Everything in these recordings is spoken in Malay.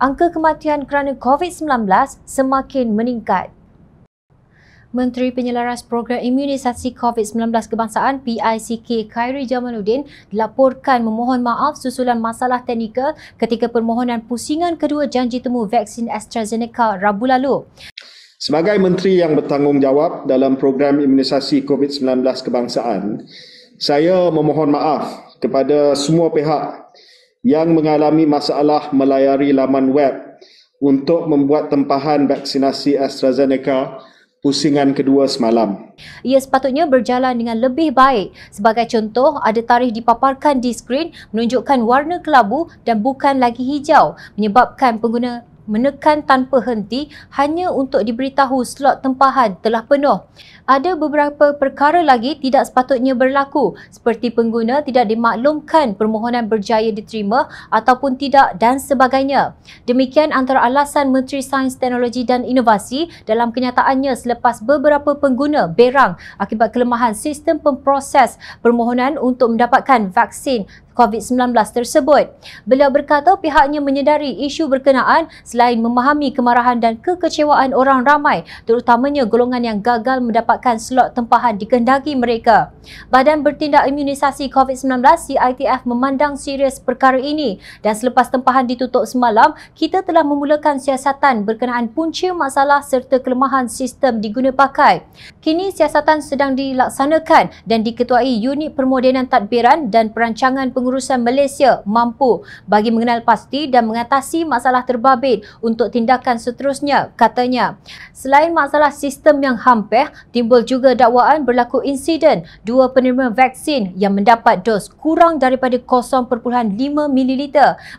angka kematian kerana COVID-19 semakin meningkat. Menteri Penyelaras Program Imunisasi COVID-19 Kebangsaan PICK Khairi Jamaluddin dilaporkan memohon maaf susulan masalah teknikal ketika permohonan pusingan kedua janji temu vaksin AstraZeneca Rabu lalu. Sebagai menteri yang bertanggungjawab dalam program imunisasi COVID-19 kebangsaan, saya memohon maaf kepada semua pihak yang mengalami masalah melayari laman web untuk membuat tempahan vaksinasi AstraZeneca pusingan kedua semalam. Ia sepatutnya berjalan dengan lebih baik. Sebagai contoh, ada tarikh dipaparkan di skrin menunjukkan warna kelabu dan bukan lagi hijau menyebabkan pengguna menekan tanpa henti hanya untuk diberitahu slot tempahan telah penuh. Ada beberapa perkara lagi tidak sepatutnya berlaku seperti pengguna tidak dimaklumkan permohonan berjaya diterima ataupun tidak dan sebagainya. Demikian antara alasan Menteri Sains, Teknologi dan Inovasi dalam kenyataannya selepas beberapa pengguna berang akibat kelemahan sistem pemproses permohonan untuk mendapatkan vaksin COVID-19 tersebut. Beliau berkata pihaknya menyedari isu berkenaan selain memahami kemarahan dan kekecewaan orang ramai terutamanya golongan yang gagal mendapatkan slot tempahan dikehendaki mereka. Badan Bertindak Imunisasi COVID-19 CITF memandang serius perkara ini dan selepas tempahan ditutup semalam, kita telah memulakan siasatan berkenaan punca masalah serta kelemahan sistem diguna pakai. Kini siasatan sedang dilaksanakan dan diketuai Unit Permodenan Tadbiran dan Perancangan Pengurusan Malaysia mampu bagi mengenal pasti dan mengatasi masalah terbabit untuk tindakan seterusnya, katanya. Selain masalah sistem yang hampir, timbul juga dakwaan berlaku insiden dua penerima vaksin yang mendapat dos kurang daripada 0.5 ml.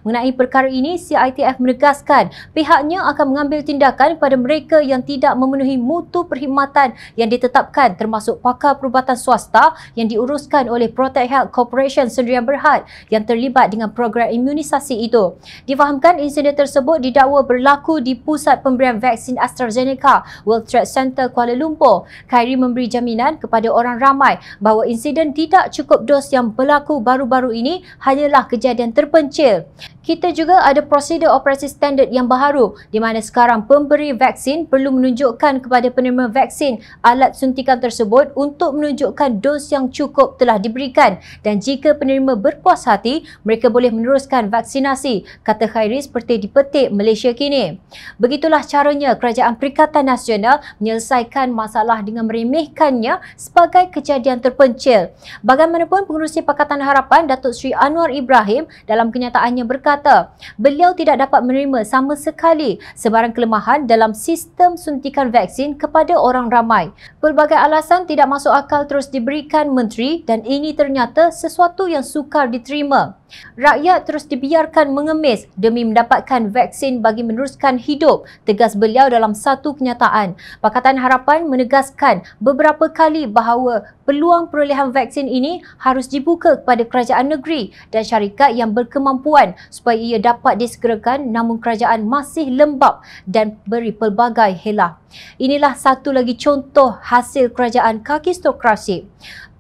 Mengenai perkara ini, CITF menegaskan pihaknya akan mengambil tindakan pada mereka yang tidak memenuhi mutu perkhidmatan yang ditetapkan termasuk pakar perubatan swasta yang diuruskan oleh Protect Health Corporation Sendirian Berhad yang terlibat dengan program imunisasi itu. Difahamkan insiden tersebut didakwa berlaku di pusat pemberian vaksin AstraZeneca World Trade Center Kuala Lumpur. Khairi memberi jaminan kepada orang ramai bahawa insiden tidak cukup dos yang berlaku baru-baru ini hanyalah kejadian terpencil. Kita juga ada prosedur operasi standard yang baharu di mana sekarang pemberi vaksin perlu menunjukkan kepada penerima vaksin alat suntikan tersebut untuk menunjukkan dos yang cukup telah diberikan dan jika penerima berpuas hati, mereka boleh meneruskan vaksinasi, kata Khairi seperti dipetik Malaysia kini. Begitulah caranya Kerajaan Perikatan Nasional menyelesaikan masalah dengan meremehkannya sebagai kejadian terpencil. Bagaimanapun pengurusi Pakatan Harapan Datuk Seri Anwar Ibrahim dalam kenyataannya berkata beliau tidak dapat menerima sama sekali sebarang kelemahan dalam sistem suntikan vaksin kepada orang ramai. Pelbagai alasan tidak masuk akal terus diberikan menteri dan ini ternyata sesuatu yang sukar diterima. Rakyat terus dibiarkan mengemis demi mendapatkan vaksin bagi meneruskan hidup, tegas beliau dalam satu kenyataan. Pakatan Harapan menegaskan beberapa kali bahawa peluang perolehan vaksin ini harus dibuka kepada kerajaan negeri dan syarikat yang berkemampuan supaya ia dapat disegerakan namun kerajaan masih lembab dan beri pelbagai helah. Inilah satu lagi contoh hasil kerajaan kakistokrasi.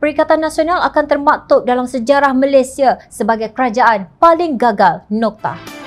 Perikatan Nasional akan termaktub dalam sejarah Malaysia sebagai kerajaan paling gagal. Nokta.